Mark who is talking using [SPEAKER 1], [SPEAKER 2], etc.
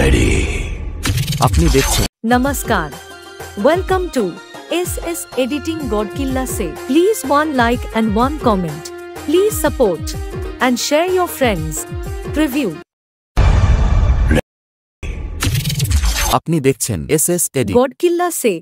[SPEAKER 1] ready.
[SPEAKER 2] আপনি দেখছেন
[SPEAKER 3] Namaskar. Welcome to SS Editing Godkilla Say. Please one like and one comment. Please support and share your friends. Preview.
[SPEAKER 2] আপনি দেখছেন S S এডি
[SPEAKER 3] Godkilla Say.